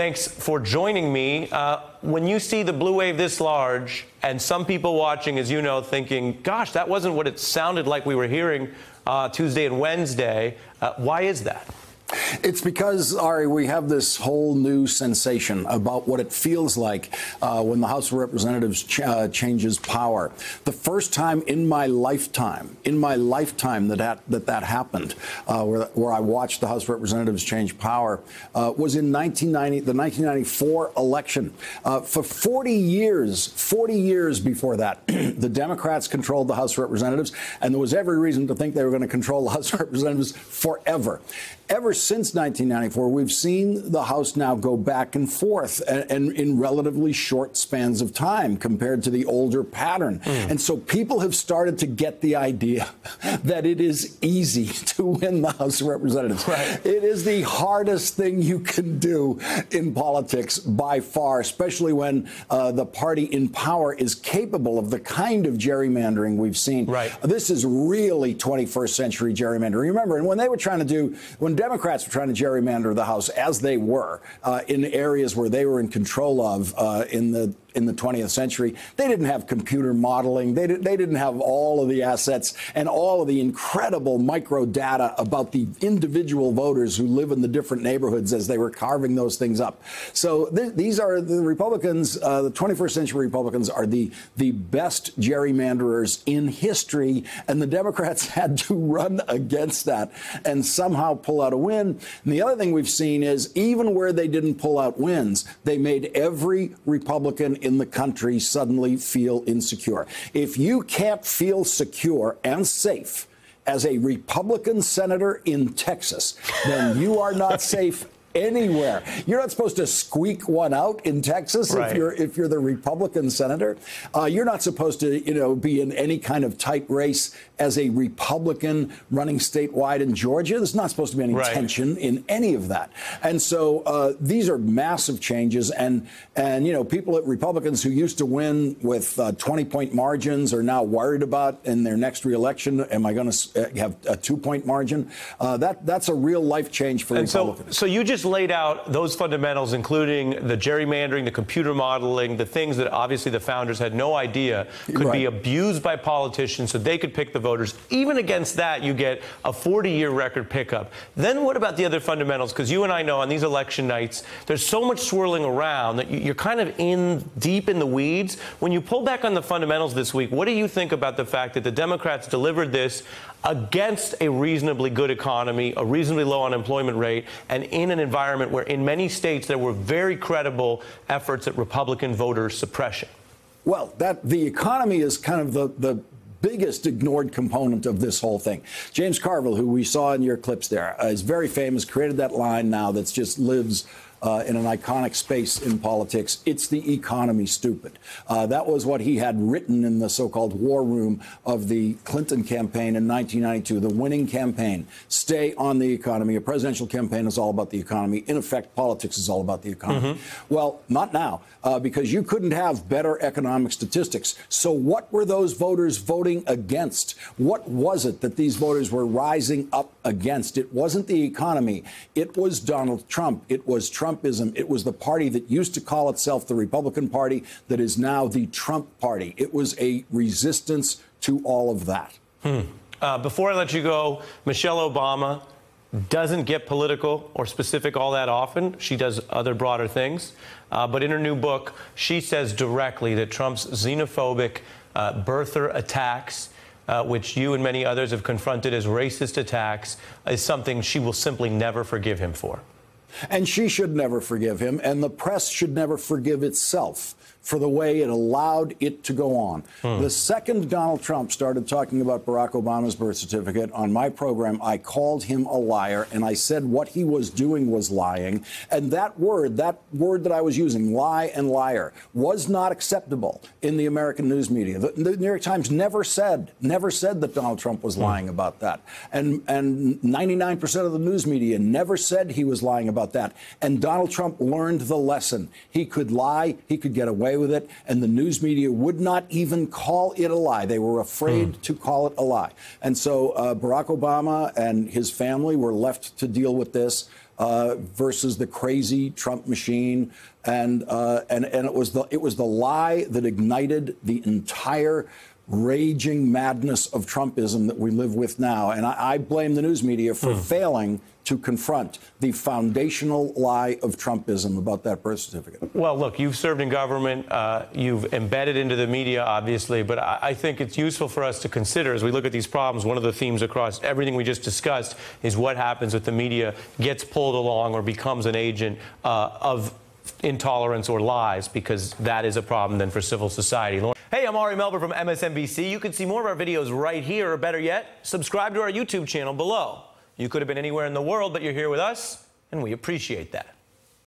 Thanks for joining me. Uh, when you see the blue wave this large, and some people watching, as you know, thinking, gosh, that wasn't what it sounded like we were hearing uh, Tuesday and Wednesday, uh, why is that? It's because, Ari, we have this whole new sensation about what it feels like uh, when the House of Representatives ch uh, changes power. The first time in my lifetime, in my lifetime that that, that, that happened, uh, where, where, I watched the House of Representatives change power, uh, was in 1990, the 1994 election. Uh, for 40 years, 40 years before that, the Democrats controlled the House of Representatives, and there was every reason to think they were going to control the House of Representatives forever ever since 1994, we've seen the House now go back and forth and, and in relatively short spans of time compared to the older pattern. Mm. And so people have started to get the idea that it is easy to win the House of Representatives. Right. It is the hardest thing you can do in politics by far, especially when uh, the party in power is capable of the kind of gerrymandering we've seen. Right. This is really 21st century gerrymandering. Remember, and when they were trying to do, when Democrats were trying to gerrymander the House, as they were uh, in areas where they were in control of uh, in the in the 20th century. They didn't have computer modeling. They, did, they didn't have all of the assets and all of the incredible micro data about the individual voters who live in the different neighborhoods as they were carving those things up. So th these are the Republicans, uh, the 21st century Republicans are the, the best gerrymanderers in history, and the Democrats had to run against that and somehow pull out a win. And the other thing we've seen is even where they didn't pull out wins, they made every Republican in the country suddenly feel insecure. If you can't feel secure and safe as a Republican senator in Texas, then you are not safe anywhere. You're not supposed to squeak one out in Texas right. if you're if you're the Republican senator. Uh, you're not supposed to you know be in any kind of tight race as a Republican running statewide in Georgia. There's not supposed to be any right. tension in any of that. And so uh, these are massive changes. And and you know people at Republicans who used to win with uh, 20 point margins are now worried about in their next reelection. Am I going to uh, have a two point margin? Uh, that that's a real life change for and Republicans. So, so you just just laid out those fundamentals, including the gerrymandering, the computer modeling, the things that obviously the founders had no idea could right. be abused by politicians so they could pick the voters. Even against that, you get a 40 year record pickup. Then what about the other fundamentals? Because you and I know on these election nights, there's so much swirling around that you're kind of in deep in the weeds. When you pull back on the fundamentals this week, what do you think about the fact that the Democrats delivered this against a reasonably good economy, a reasonably low unemployment rate, and in an environment where in many states there were very credible efforts at Republican voter suppression? Well, that the economy is kind of the, the biggest ignored component of this whole thing. James Carville, who we saw in your clips there, uh, is very famous, created that line now that just lives uh, in an iconic space in politics. It's the economy, stupid. Uh, that was what he had written in the so called war room of the Clinton campaign in 1992, the winning campaign. Stay on the economy. A presidential campaign is all about the economy. In effect, politics is all about the economy. Mm-hmm. Well, not now, uh, because you couldn't have better economic statistics. So, what were those voters voting against? What was it that these voters were rising up against? It wasn't the economy, it was Donald Trump. It was Trump Trumpism. It was the party that used to call itself the Republican Party that is now the Trump Party. It was a resistance to all of that. Hmm. Uh, before I let you go, Michelle Obama doesn't get political or specific all that often. She does other broader things. Uh, but in her new book, she says directly that Trump's xenophobic uh, birther attacks, uh, which you and many others have confronted as racist attacks, is something she will simply never forgive him for. And she should never forgive him, and the press should never forgive itself for the way it allowed it to go on. Hmm. The second Donald Trump started talking about Barack Obama's birth certificate on my program, I called him a liar and I said what he was doing was lying. And that word, that word that I was using, lie and liar, was not acceptable in the American news media. The, the New York Times never said, never said that Donald Trump was hmm. lying about that. And and 99% of the news media never said he was lying about that. And Donald Trump learned the lesson. He could lie, he could get away away with it, and the news media would not even call it a lie. They were afraid mm. to call it a lie. And so uh, Barack Obama and his family were left to deal with this. uh, versus the crazy Trump machine, and uh, and and it was the it was the lie that ignited the entire raging madness of Trumpism that we live with now. And I, I blame the news media for Hmm. failing to confront the foundational lie of Trumpism about that birth certificate. Well, look, you've served in government, uh, you've embedded into the media, obviously, but I, I think it's useful for us to consider as we look at these problems. One of the themes across everything we just discussed is what happens if the media gets pulled along or becomes an agent uh, of intolerance or lies, because that is a problem then for civil society. Hey, I'm Ari Melber from MSNBC. You can see more of our videos right here, or better yet, subscribe to our YouTube channel below. You could have been anywhere in the world, but you're here with us, and we appreciate that.